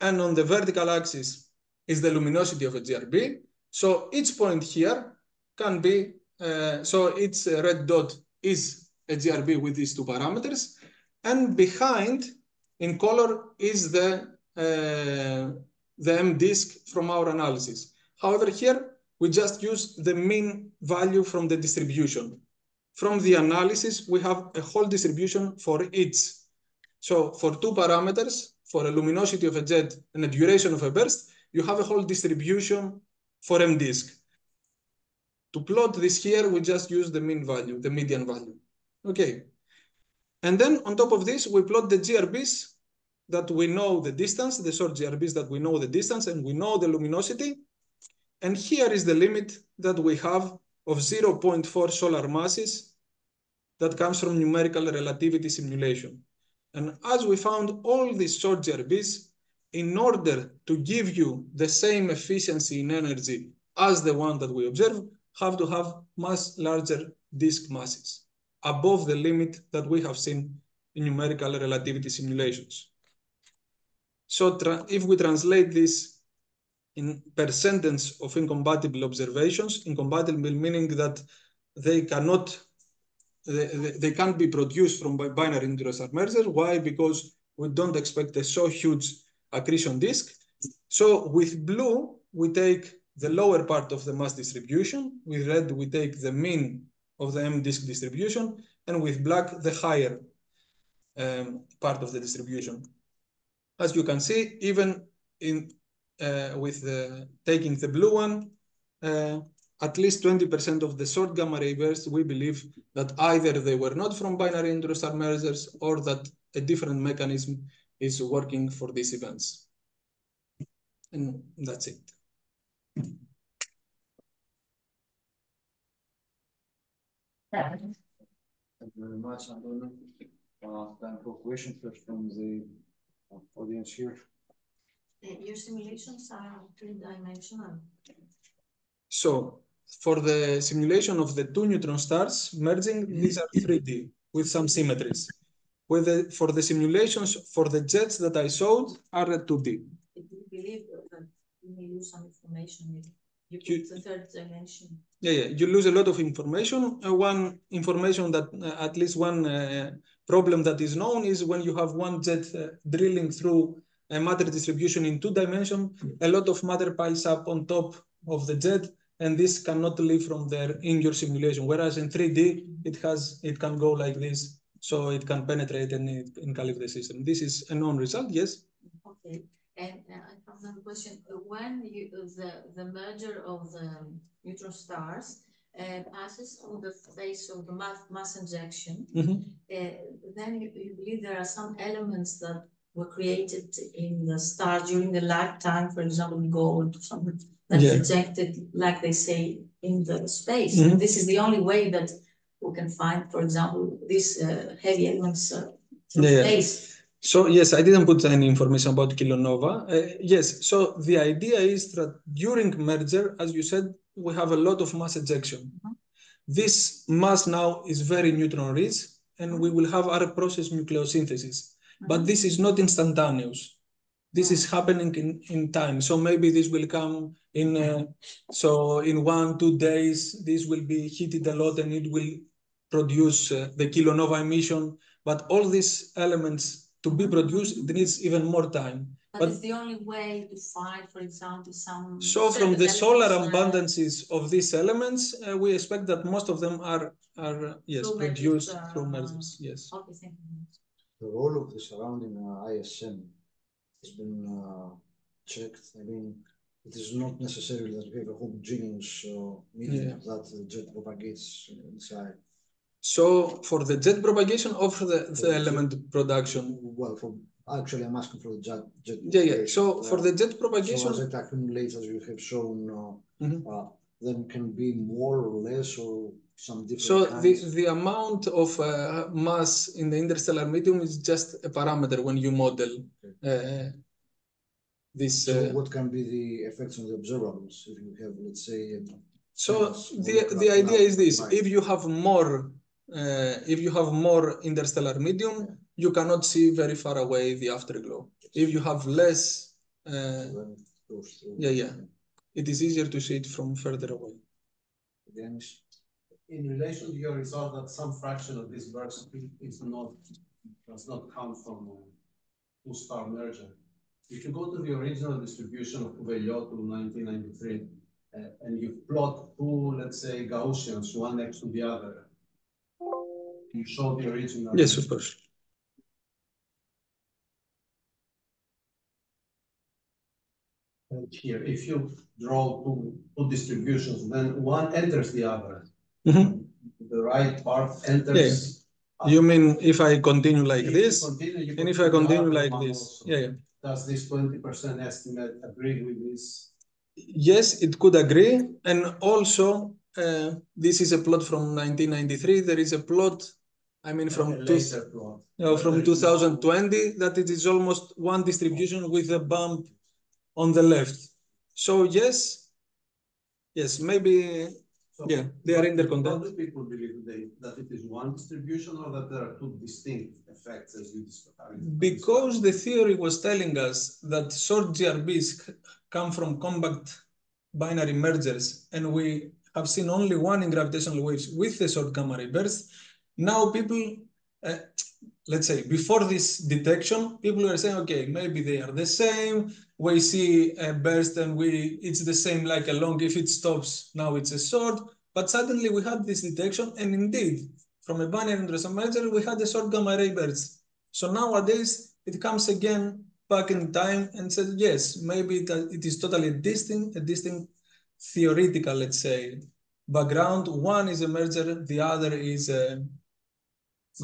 And on the vertical axis is the luminosity of a GRB. So each point here can be, uh, so each uh, red dot is a GRB with these two parameters. And behind in color is the, uh, the M disk from our analysis. However, here we just use the mean value from the distribution. From the analysis, we have a whole distribution for each. So for two parameters, for a luminosity of a jet and a duration of a burst, you have a whole distribution for M disk. To plot this here, we just use the mean value, the median value. Okay. And then on top of this, we plot the GRBs that we know the distance, the short GRBs that we know the distance and we know the luminosity. And here is the limit that we have of 0.4 solar masses that comes from numerical relativity simulation. And as we found all these short GRBs, in order to give you the same efficiency in energy as the one that we observe, have to have much larger disk masses above the limit that we have seen in numerical relativity simulations. So if we translate this in percentage of incompatible observations. Incompatible meaning that they cannot they, they can't be produced from binary neutron star mergers. Why? Because we don't expect a so huge accretion disk. So with blue, we take the lower part of the mass distribution. With red, we take the mean of the M disk distribution. And with black, the higher um, part of the distribution. As you can see, even in uh, with the, taking the blue one, uh, at least 20% of the short gamma ray bursts, we believe that either they were not from binary neutron star mergers or that a different mechanism is working for these events. And that's it. Thank you very much, Antonio. Uh, time for questions first from the uh, audience here. Your simulations are three-dimensional. So for the simulation of the two neutron stars merging, these are 3D with some symmetries. The, for the simulations for the jets that I showed are 2D. Do you believe that you may lose some information if you You- put the third dimension? Yeah, yeah, you lose a lot of information. Uh, one information that uh, at least one uh, problem that is known is when you have one jet uh, drilling through a matter distribution in two dimension, a lot of matter piles up on top of the jet, and this cannot leave from there in your simulation. Whereas in 3D, it has it can go like this, so it can penetrate and it can calibrate the system. This is a known result, yes. Okay, and uh, I have another question. When you, the, the merger of the neutron stars uh, passes through the phase of the mass, mass injection, Mhm. uh, then you, you believe there are some elements that were created in the star during the lifetime, for example, gold something that's Yeah. ejected, like they say, in the space. Mhm. This is the only way that we can find, for example, these uh, heavy elements uh, Yeah, space. So yes, I didn't put any information about kilonova. Uh, yes, so the idea is that during merger, as you said, we have a lot of mass ejection. This mass now is very neutron rich, and we will have r-process nucleosynthesis. But this is not instantaneous. This is happening in, in time. So maybe this will come in, uh, so in one, two days, this will be heated a lot and it will produce uh, the kilonova emission. But all these elements to be produced, it needs even more time. But But- it's the only way to find, for example, some. So from the solar elements, abundances of these elements, uh, we expect that most of them are, are uh, yes, Through mergers, produced uh, through mergers, yes. Okay, thank you. The role of the surrounding uh, ISM has been uh, checked. I mean, it is not necessarily that we have a homogeneous uh, medium Yeah. that the jet propagates inside. So for the jet propagation of the, For the the element production, Well, for actually, I'm asking for the jet. jet yeah, yeah. So for Uh, the jet propagation, So as it accumulates, as you have shown, uh, Mhm. uh, then can be more or less or some different So the, kinds. the amount of uh, mass in the interstellar medium is just a parameter when you model uh, this. So Uh, what can be the effects on the observables if you have, let's say, so the, the idea is this, if you have more, if you have more interstellar medium, you cannot see very far away the afterglow. If you have less, uh, yeah, yeah. it is easier to see it from further away. In relation to your result that some fraction of this burst is not, does not come from uh, two-star merger. If you go to the original distribution of nineteen ninety-three, uh, and you plot two, let's say, Gaussians, one next to the other, you show the original. Yes, of course. And Here, if you draw two, two distributions, then one enters the other. Mhm. The right part enters. You mean if I continue like If this, continue, and if I continue like this? also. Yeah, yeah. Does this twenty percent estimate agree with this? Yes, it could agree. And also, uh, this is a plot from 1993. There is a plot, I mean, from two, uh, from There is no- 2020 that it is almost one distribution with a bump on the left. So yes, yes, maybe So Yeah, they are interconnected. What do people believe they, that it is one distribution or that there are two distinct effects as you described? Because the theory was telling us that short GRBs come from compact binary mergers, and we have seen only one in gravitational waves with the short gamma ray burst. Now people, uh, let's say, before this detection, people were saying, okay, maybe they are the same. We see a burst and we it's the same like a long. If it stops, now it's a short. But suddenly we had this detection, and indeed, from a binary neutron merger, we had a short gamma ray burst. So nowadays it comes again back in time and says, yes, maybe it, it is totally distinct, a distinct theoretical, let's say, background. One is a merger, the other is a,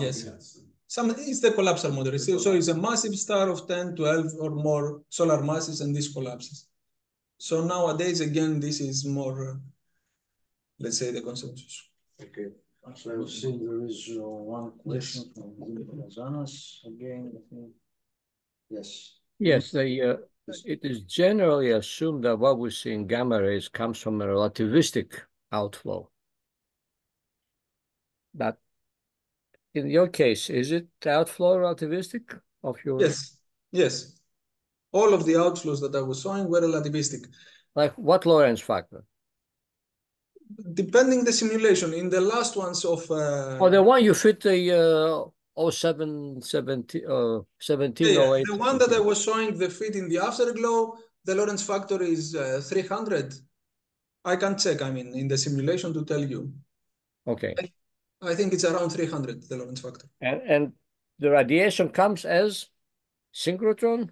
yes, Something else. some it's the collapsar model. So, so it's a massive star of 10, 12 or more solar masses and this collapses. So nowadays, again, this is more, uh, let's say, the consensus. Okay, so I see there is uh, one question from Zanas again, I think. Yes. Yes, they, uh, it is generally assumed that what we see in gamma rays comes from a relativistic outflow. That, in your case, is it outflow relativistic of your? Yes, yes. All of the outflows that I was showing were relativistic. Like what Lorentz factor? Depending the simulation, in the last ones of uh, Oh, the one you fit the uh, 07, 17, uh, 17, yeah, 08. the one that I was showing the fit in the afterglow, the Lorentz factor is uh, 300. I can check, I mean, in the simulation to tell you. Okay, I think it's around 300, the Lorentz factor. and, and the radiation comes as synchrotron?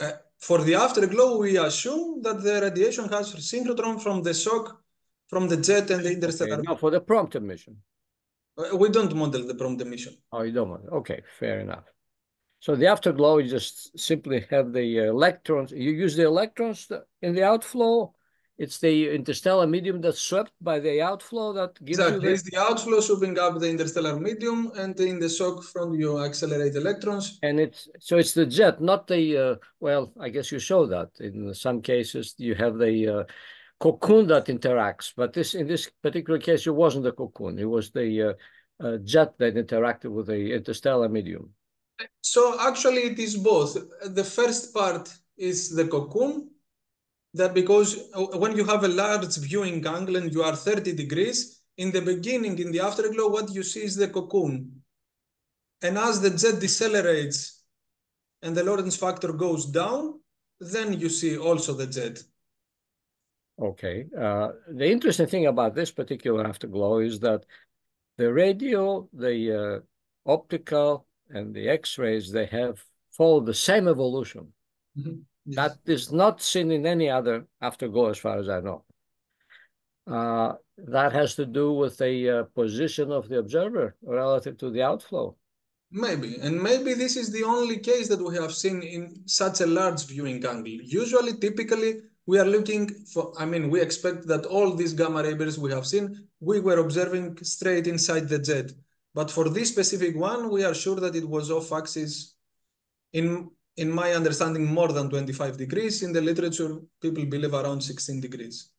Uh, for the afterglow, we assume that the radiation has synchrotron from the shock, from the jet and the Okay, interstellar. no, for the prompt emission. Uh, We don't model the prompt emission. Oh, you don't want, okay, fair enough. So the afterglow, you just simply have the uh, electrons, you use the electrons in the outflow. It's the interstellar medium that's swept by the outflow that gives you the, It's the outflow sweeping up the interstellar medium, and in the shock front you accelerate electrons. and it's, so it's the jet, not the, uh, well, I guess you show that. In some cases, you have the uh, cocoon that interacts, but this, in this particular case, it wasn't the cocoon, it was the uh, uh, jet that interacted with the interstellar medium. So actually it is both. The first part is the cocoon, that because uh, when you have a large viewing angle and you are 30 degrees, in the beginning, in the afterglow, what you see is the cocoon. And as the jet decelerates and the Lorentz factor goes down, then you see also the jet. Okay. Uh, the interesting thing about this particular afterglow is that the radio, the uh, optical, and the X-rays, they have followed the same evolution. Yes. That is not seen in any other afterglow, as far as I know. Uh, that has to do with the uh, position of the observer relative to the outflow. Maybe, and maybe this is the only case that we have seen in such a large viewing angle. Usually, typically, we are looking for, I mean, we expect that all these gamma ray bursts we have seen, we were observing straight inside the jet. But for this specific one, we are sure that it was off axis in, in my understanding, more than 25 degrees. In the literature, people believe around 16 degrees.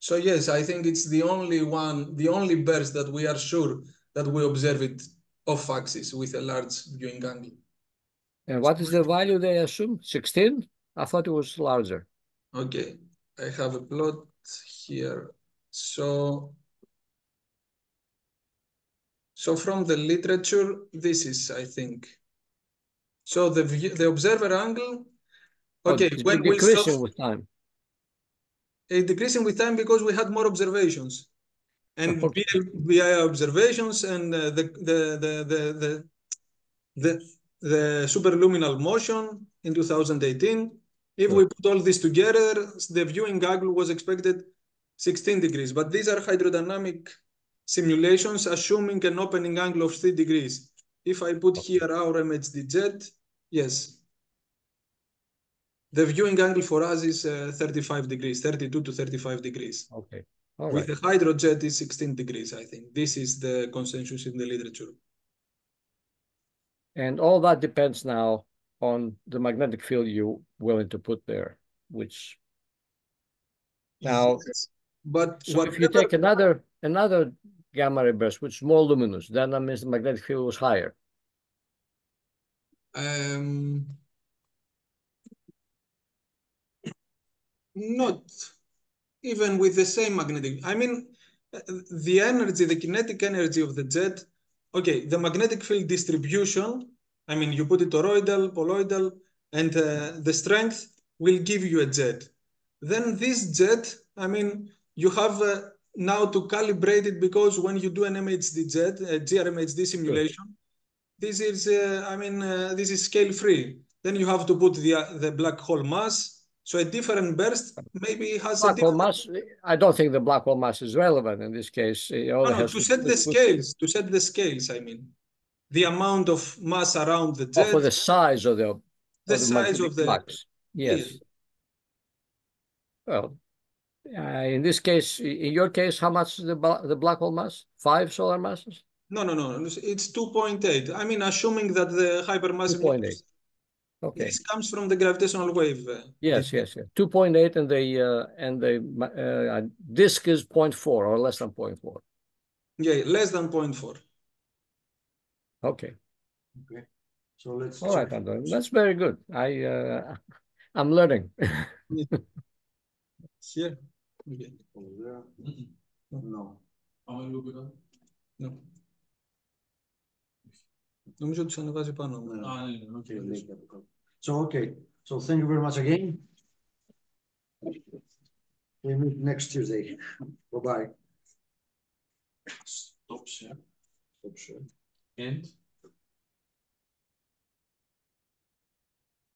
So yes, I think it's the only one, the only burst that we are sure that we observe it off axis with a large viewing angle. And what is the value they assume? 16? I thought it was larger. Okay, I have a plot here. So, so from the literature, this is, I think. So the view, the observer angle. Oh, Okay, it's when we decreasing saw with time. it decreasing with time because we had more observations, and Okay. BI observations and uh, the, the the the the the the superluminal motion in 2018. If we put all this together, the viewing angle was expected 16 degrees. But these are hydrodynamic simulations assuming an opening angle of 3 degrees. If I put here our MHD jet, yes. The viewing angle for us is uh, 35 degrees, 32 to 35 degrees. Okay. All With right. the hydrojet is 16 degrees, I think. This is the consensus in the literature. And all that depends now on the magnetic field you're willing to put there, which now But So if you take another another gamma ray burst which is more luminous, then that means the magnetic field was higher. Um, not even with the same magnetic. I mean, uh, the energy, the kinetic energy of the jet. Okay, the magnetic field distribution. I mean, you put it toroidal, poloidal, and uh, the strength will give you a jet. Then this jet, I mean, you have uh, now to calibrate it because when you do an MHD jet, a GRMHD simulation, this is, uh, I mean, uh, this is scale free. Then you have to put the uh, the black hole mass. So a different burst maybe has a Black hole different. mass. I don't think the black hole mass is relevant in this case. No, no, to to set the scales, to set the scales. I mean, the amount of mass around the Oh, jet, for the size of the the the size of the. flux. Yes. Well, uh, in this case, in your case, how much is the the black hole mass? Five solar masses? No, no, no. It's two point eight. I mean, assuming that the hypermassive 2.8. neutron- Okay. This comes from the gravitational wave. uh, Yes, yes, yes. Two point eight and the uh, and the ma- uh, disk is 0.4 or less than 0.4. Yeah, less than 0.4. Okay. Okay. So let's. All right, check. Anton. That's very good. I uh, I'm learning. Here. Okay. Over there. No. No. No. Νομίζω ότι τους ανεβάζει πάνω. No. Ah, Okay, later. So, okay, so thank you very much again. We meet next Tuesday. Bye-bye. Stop share. Stop share. And